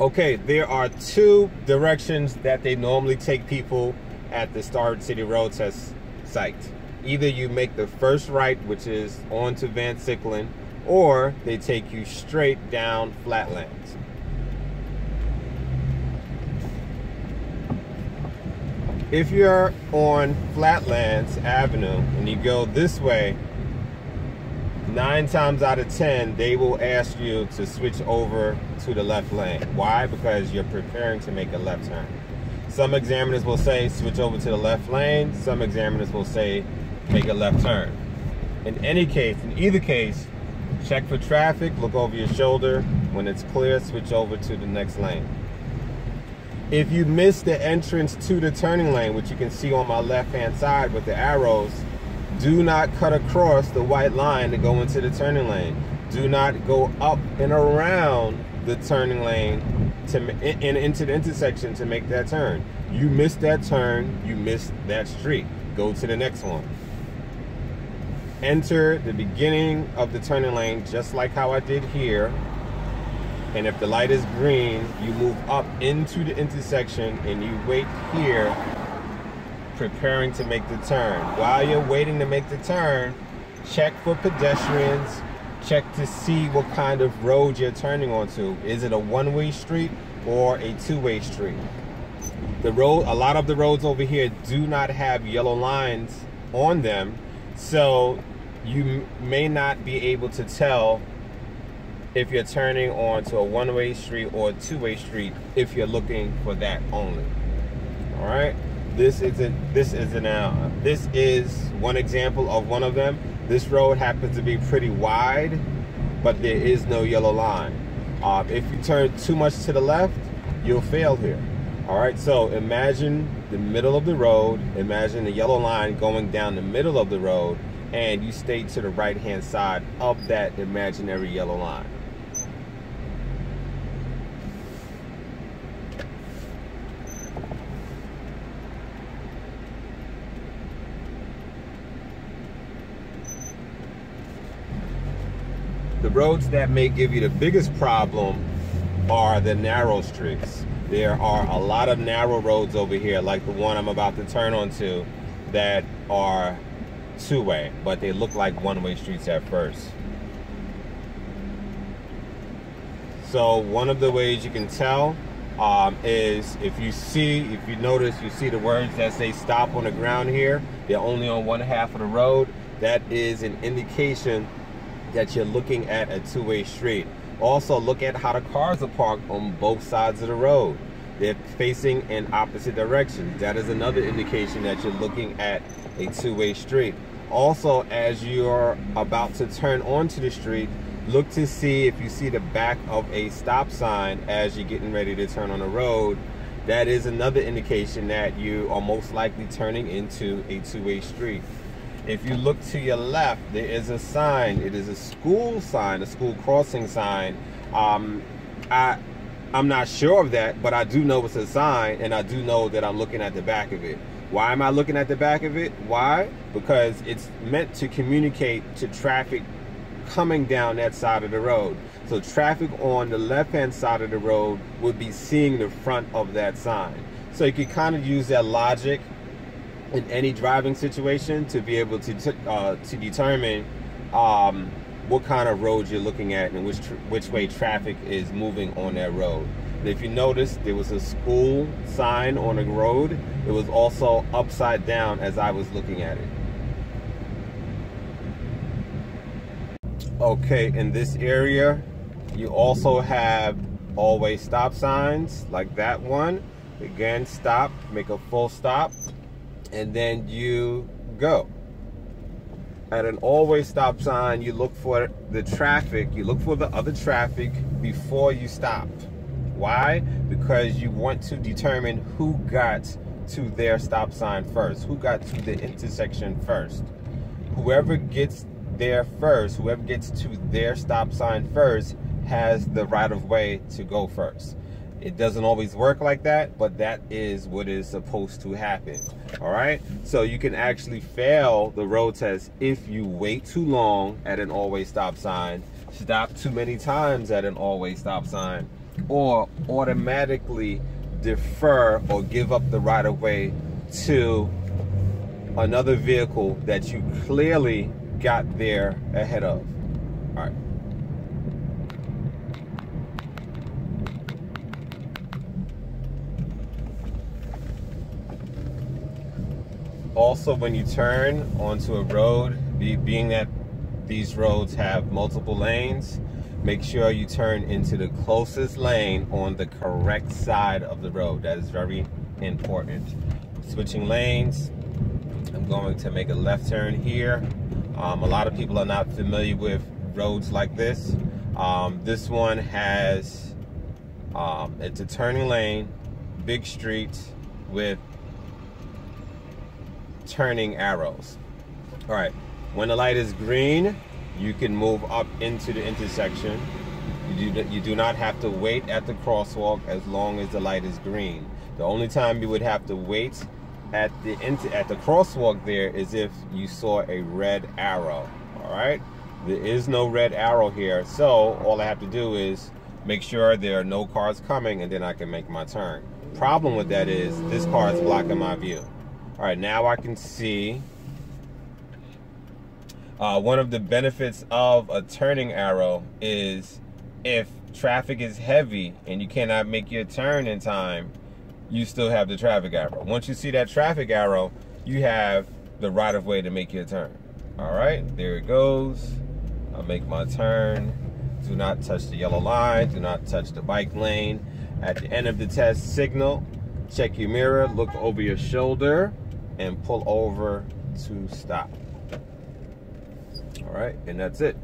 Okay, there are two directions that they normally take people at the Starrett City Road Test site. Either you make the first right, which is on to Van Siclen, or they take you straight down Flatlands. If you're on Flatlands Avenue and you go this way, nine times out of ten, they will ask you to switch over to the left lane. Why? Because you're preparing to make a left turn. Some examiners will say switch over to the left lane. Some examiners will say make a left turn. In any case, in either case, check for traffic, look over your shoulder. When it's clear, switch over to the next lane. If you miss the entrance to the turning lane, which you can see on my left-hand side with the arrows, do not cut across the white line to go into the turning lane. Do not go up and around the turning lane to and into the intersection to make that turn. You missed that turn, you missed that street. Go to the next one. Enter the beginning of the turning lane just like how I did here. And if the light is green, you move up into the intersection and you wait here preparing to make the turn. While you're waiting to make the turn, check for pedestrians, check to see what kind of road you're turning onto. Is it a one-way street or a two-way street? The road, a lot of the roads over here do not have yellow lines on them, so you may not be able to tell if you're turning onto a one-way street or a two-way street if you're looking for that only. All right. This is a, this is an uh, this is one example of one of them. This road happens to be pretty wide, but there is no yellow line. Uh, if you turn too much to the left, you'll fail here. All right, so imagine the middle of the road. Imagine the yellow line going down the middle of the road, and you stay to the right-hand side of that imaginary yellow line. Roads that may give you the biggest problem are the narrow streets. There are a lot of narrow roads over here, like the one I'm about to turn onto, that are two-way, but they look like one-way streets at first. So one of the ways you can tell um, is if you see, if you notice, you see the words that say stop on the ground here, they're only on one half of the road. That is an indication that you're looking at a two-way street. Also look at how the cars are parked on both sides of the road. They're facing in opposite directions. That is another indication that you're looking at a two-way street. Also, as you're about to turn onto the street, look to see if you see the back of a stop sign as you're getting ready to turn on the road. That is another indication that you are most likely turning into a two-way street. If you look to your left, there is a sign. It is a school sign, a school crossing sign. Um, I, I'm not sure of that, but I do know it's a sign, and I do know that I'm looking at the back of it. Why am I looking at the back of it? Why? Because it's meant to communicate to traffic coming down that side of the road. So traffic on the left-hand side of the road would be seeing the front of that sign. So you can kind of use that logic in any driving situation to be able to uh, to determine um, what kind of road you're looking at and which which way traffic is moving on that road. And if you notice, there was a school sign on the road. It was also upside down as I was looking at it. Okay, in this area, you also have all way stop signs like that one. Again, stop, make a full stop and then you go. At an all way stop sign, you look for the traffic, you look for the other traffic before you stop. Why? Because you want to determine who got to their stop sign first, who got to the intersection first. Whoever gets there first, whoever gets to their stop sign first, has the right of way to go first. It doesn't always work like that, but that is what is supposed to happen. All right. So you can actually fail the road test if you wait too long at an all way stop sign, stop too many times at an all way stop sign, or automatically defer or give up the right of way to another vehicle that you clearly got there ahead of. All right. Also, when you turn onto a road, being that these roads have multiple lanes, make sure you turn into the closest lane on the correct side of the road. That is very important. Switching lanes, I'm going to make a left turn here. Um, a lot of people are not familiar with roads like this. Um, this one has, um, it's a turning lane, big street with turning arrows. All right, when the light is green, you can move up into the intersection. You do, you do not have to wait at the crosswalk as long as the light is green. The only time you would have to wait at the at the crosswalk there is if you saw a red arrow. All right, there is no red arrow here, so all I have to do is make sure there are no cars coming, and then I can make my turn. Problem with that is this car is blocking my view. All right, now I can see uh, one of the benefits of a turning arrow is if traffic is heavy and you cannot make your turn in time, you still have the traffic arrow. Once you see that traffic arrow, you have the right of way to make your turn. All right, there it goes. I'll make my turn. Do not touch the yellow line. Do not touch the bike lane. At the end of the test signal, check your mirror, look over your shoulder, and pull over to stop. All right, and that's it.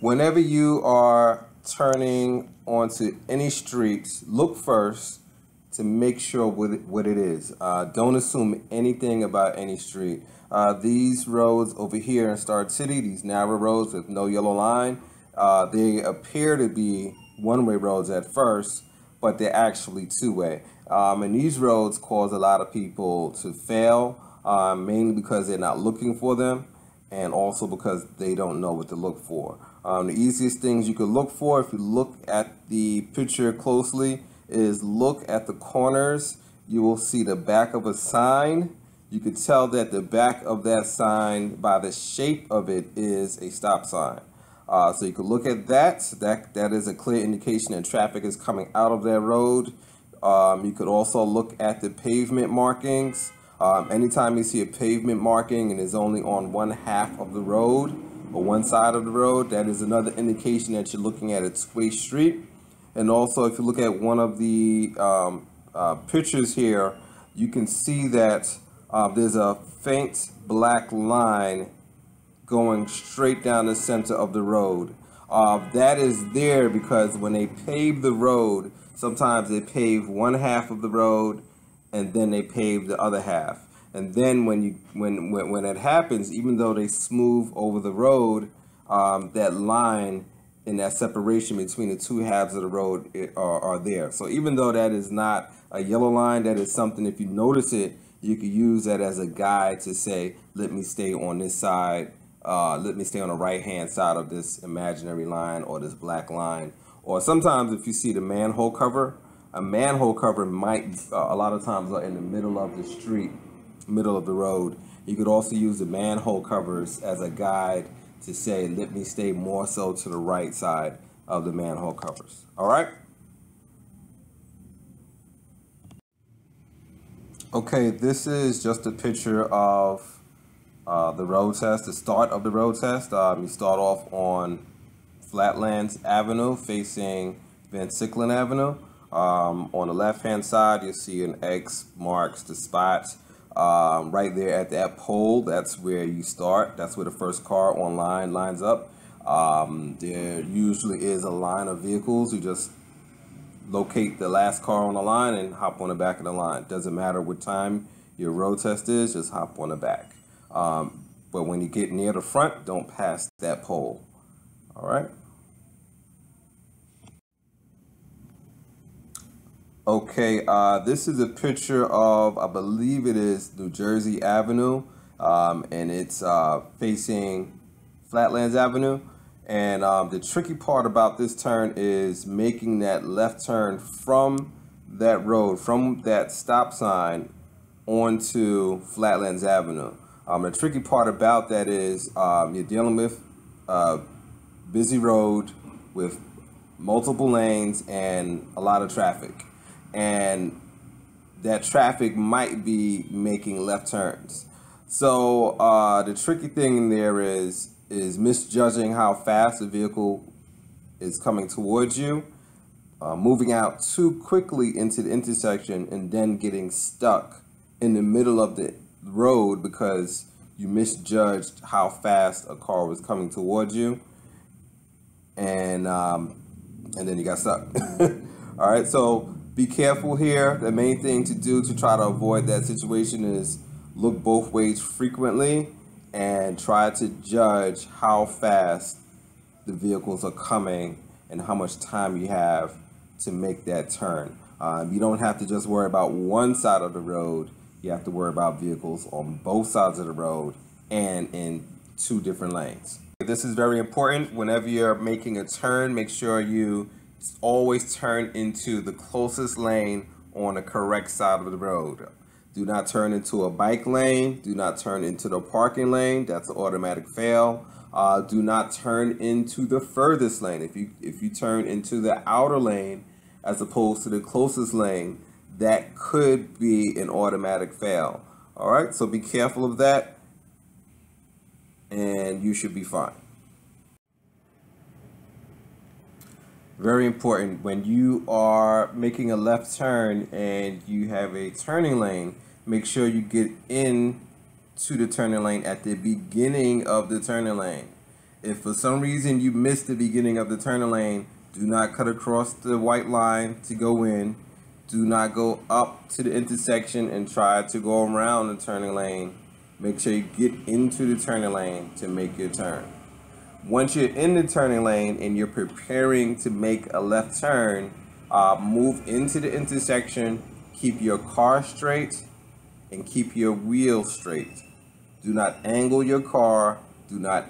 Whenever you are turning onto any streets, look first to make sure what it, what it is. Uh, don't assume anything about any street. Uh, these roads over here in Star City, these narrow roads with no yellow line, uh, they appear to be one-way roads at first, but they're actually two-way. Um, and these roads cause a lot of people to fail uh, mainly because they're not looking for them and also because they don't know what to look for. Um, the easiest things you could look for if you look at the picture closely is look at the corners. You will see the back of a sign. You could tell that the back of that sign by the shape of it is a stop sign. Uh, so you could look at that. That that is a clear indication that traffic is coming out of that road. Um, you could also look at the pavement markings. Um, anytime you see a pavement marking and it's only on one half of the road or one side of the road, that is another indication that you're looking at a two-way street. And also, if you look at one of the um, uh, pictures here, you can see that uh, there's a faint black line going straight down the center of the road. Uh, that is there because when they pave the road, sometimes they pave one half of the road and then they pave the other half. And then when you when when, when it happens, even though they smooth over the road, um, that line and that separation between the two halves of the road are, are there. So even though that is not a yellow line, that is something if you notice it, you could use that as a guide to say, let me stay on this side, uh, let me stay on the right hand side of this imaginary line or this black line. Or sometimes if you see the manhole cover, a manhole cover might uh, a lot of times are in the middle of the street, middle of the road. You could also use the manhole covers as a guide to say, let me stay more so to the right side of the manhole covers. All right? Okay, this is just a picture of uh, the road test, the start of the road test. Um, you start off on Flatlands Avenue facing Van Siclen Avenue. Um, on the left hand side, you'll see an X marks the spot. Um, right there at that pole, that's where you start. That's where the first car on line lines up. Um, there usually is a line of vehicles. You just locate the last car on the line and hop on the back of the line. Doesn't matter what time your road test is, just hop on the back. Um, but when you get near the front, don't pass that pole. All right. Okay, uh, this is a picture of, I believe it is New Jersey Avenue, um, and it's uh, facing Flatlands Avenue. And um, the tricky part about this turn is making that left turn from that road, from that stop sign onto Flatlands Avenue. Um, the tricky part about that is um, you're dealing with a busy road with multiple lanes and a lot of traffic. And that traffic might be making left turns. So uh, the tricky thing in there is is misjudging how fast the vehicle is coming towards you, uh, moving out too quickly into the intersection, and then getting stuck in the middle of the road because you misjudged how fast a car was coming towards you, and um, and then you got stuck. All right, so be careful here. The main thing to do to try to avoid that situation is look both ways frequently and try to judge how fast the vehicles are coming and how much time you have to make that turn. Um, you don't have to just worry about one side of the road. You have to worry about vehicles on both sides of the road and in two different lanes. This is very important. Whenever you're making a turn, make sure you always turn into the closest lane on the correct side of the road. Do not turn into a bike lane. Do not turn into the parking lane. That's an automatic fail. Uh, do not turn into the furthest lane. If you if you turn into the outer lane as opposed to the closest lane, that could be an automatic fail. All right, so be careful of that, and you should be fine. very important when you are making a left turn and you have a turning lane make sure you get in to the turning lane at the beginning of the turning lane if for some reason you miss the beginning of the turning lane do not cut across the white line to go in do not go up to the intersection and try to go around the turning lane make sure you get into the turning lane to make your turn once you're in the turning lane and you're preparing to make a left turn, uh, move into the intersection, keep your car straight, and keep your wheel straight. Do not angle your car. Do not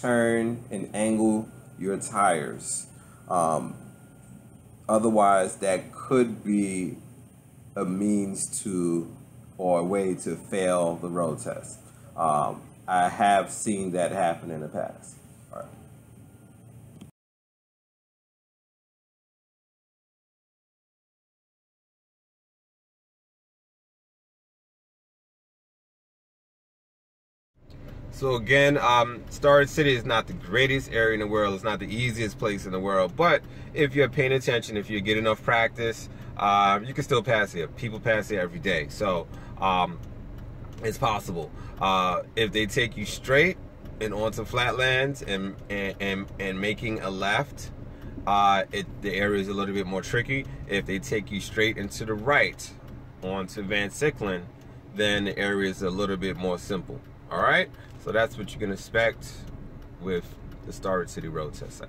turn and angle your tires. Um, otherwise, that could be a means to or a way to fail the road test. Um, I have seen that happen in the past. So again, um, Starrett City is not the greatest area in the world. It's not the easiest place in the world. But if you're paying attention, if you get enough practice, uh, you can still pass here. People pass here every day. So um, it's possible. Uh, if they take you straight and onto flatlands and, and, and, and making a left, uh, it, the area is a little bit more tricky. If they take you straight into the right onto Van Siclen, then the area is a little bit more simple. All right, so that's what you can expect with the Starrett City Road Test site.